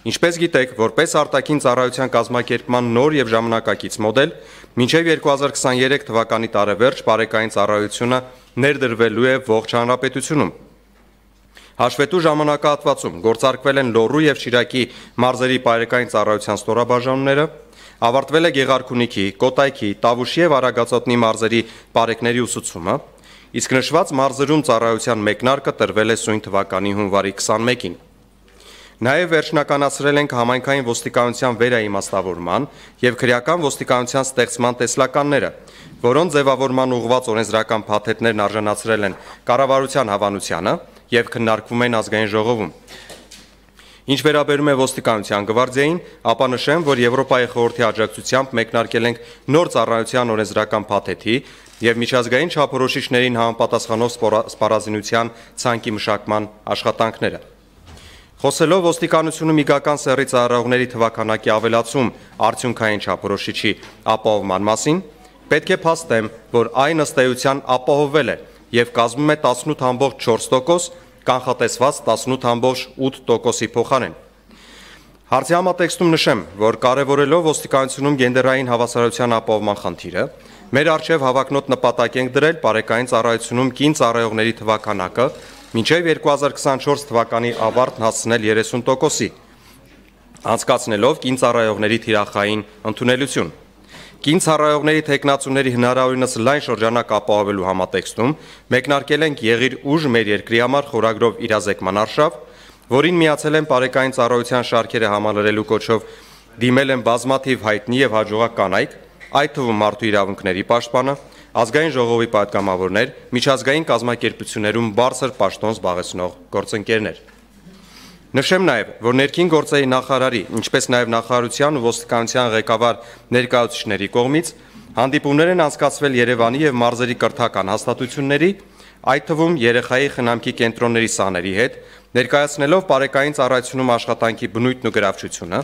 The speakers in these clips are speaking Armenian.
Ինչպես գիտեք, որպես արտաքին ծառայության կազմակերպման նոր եւ ժամանակակից մոդել, մինչև 2023 թվականի տարեվերջ բարեկային ծառայությունը ներդրվելու է ողջ հանրապետությունում։ Հաշվետու ժամանակահատվածում գործարկվել են Լոռու եւ Շիրակի մարզերի բարեկային ծառայության ստորաբաժանումները, ավարտվել է Գեղարքունիքի, Կոտայքի, Տավուշի եւ Արագածոտնի մարզերի բարեկների ուսուցումը, իսկ նշված մարզերում ծառայության մեկնարկը տրվել է սույն թվականի հունվարի 21-ին։ Նաև վերջնականացրել ենք համայնքային ոստիկանության վերաիմաստավորման եւ քրեական ոստիկանության ստեղծման տեսլականները, որոնց ձևավորման ուղղված օրենսդրական փաթեթներն արժանացրել են կառավարության հավանությանը եւ քննարկվում են ազգային ժողովում։ Ինչ վերաբերում է ոստիկանության գվարդիային, ապա նշեմ, որ Եվրոպայի խորհրդի աջակցությամբ մեկնարկել ենք նոր ծառայության օրենսդրական փաթեթի եւ միջազգային չափորոշիչներին համապատասխանող սպառազինության ցանկի մշակման աշխատանքները։ Խոսելով ոստիկանությունում իգական սեռի ծառայողների թվականակի ավելացում արդյունքային չափորոշիչի ապահովման մասին, պետք է փաստեմ, որ այն ըստեյության ապահովվել է եւ կազմում է 18.4%, կանխատեսված 18.8%-ի փոխարեն։ Հարցի համատեքստում նշեմ, որ կարևորելով ոստիկանությունում գենդերային հավասարության ապահովման խնդիրը, մեր արժև հավակնոտ նպատակ ենք դրել բարեկային ծառայությունում կին ծառայողների թվականակը մինչև 2024 թվականի ավարտն հասցնել 30%-ի, անցկացնելով կին ծառայողների թիրախային ընդունելություն։ Կին ծառայողների տեխնացուների հնարավորինս լայն շրջանակ ապահովելու համատեքստում մեկնարկել ենք եղիր ուժ մեր երկրի համար խորագրով իրազեկման արշավ, որին միացել են բարեկային ծառայության շարքերը համալրելու կոչով դիմել են բազմաթիվ հայտնի եւ հաջողակ կանայք, այդ թվում մարդու իրավունքների պաշտպանը, ազգային ժողովի պատգամավորներ, միջազգային կազմակերպություններում բարձր պաշտոն զբաղեցնող գործընկերներ։ Նշեմ նաև, որ ներքին գործերի նախարարի, ինչպես նաև նախարարության ու ոստիկանության ղեկավար ներկայացուցիչների կողմից հանդիպումներ են անցկացվել Երևանի եւ մարզերի կրթական հաստատությունների, այդ թվում երեխայի խնամքի կենտրոնների սաների հետ, ներկայացնելով բարեկային ծառայությունում աշխատանքի բնույթն ու գրավչությունը,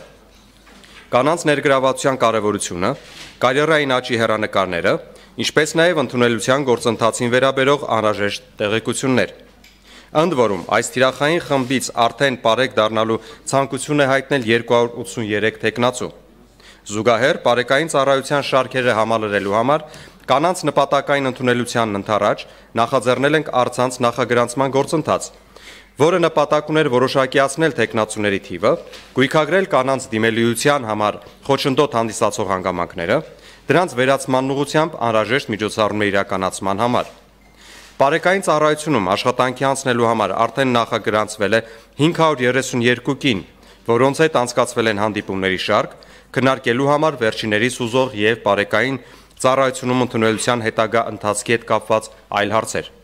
կանանց ներգրավվածության կարևորությունը, կարիերային աճի հերանեկարները, ինչպես նաև ընդունելության գործընթացին վերաբերող անհրաժեշտ տեղեկություններ։ Ընդ որում, այս թիրախային խմբից արդեն բարեկ դառնալու ցանկություն է հայտնել 283 տեխնացու։ Զուգահեռ բարեկային ծառայության շարքերը համալրելու համար կանանց նպատակային ընդունելությանն ընթരാճ նախաձեռնել ենք արցանց նախագրանցման գործընթաց, որը նպատակ ուներ որոշակիացնել տեխնացուների թիվը, գույքագրել կանանց դիմելիության համար խոչընդոտ հանդիսացող հանգամանքները, դրանց վերացման ուղղությամբ անհրաժեշտ միջոցառումների իրականացման համար։ Բարեկային ծառայությունում աշխատանքի անցնելու համար արդեն նախագրանցվել է 532 կին, որոնց հետ անցկացվել են հանդիպումների շարք, քննարկելու համար վերջիների սուզող եւ բարեկային ծառայությունում ընդունելության հետագա ընթացքի հետ կապված այլ հարցեր։